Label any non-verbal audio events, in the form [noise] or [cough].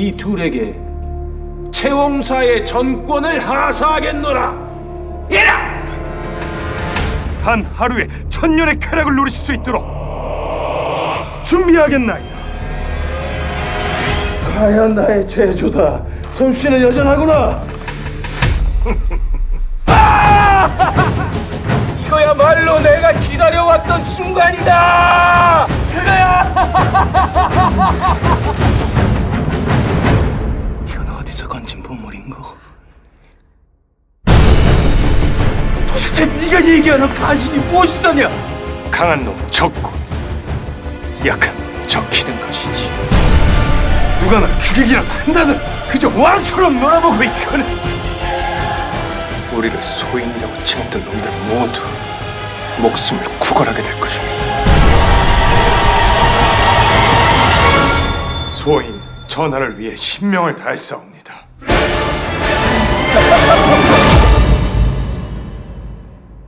이 둘에게 채홍사의 전권을 하사하겠노라. 이라! 단 하루에 천년의 쾌락을 누리실 수 있도록 준비하겠나이다. 과연 나의 제조다. 솜씨는 여전하구나. [laughs] 이거야말로 내가 기다려왔던 순간이다. 보물인고? 도대체 네가 얘기하는 가신이 무엇이더냐? 강한 놈 적고 약한 놈 적히는 것이지. 누가 널 죽이기라도 한다든 그저 왕처럼 놀아보고 있거든. 우리를 소인이라고 칭했던 놈들 모두 목숨을 구걸하게 될 것입니다. 소인 전하를 위해 신명을 다했사옵니다.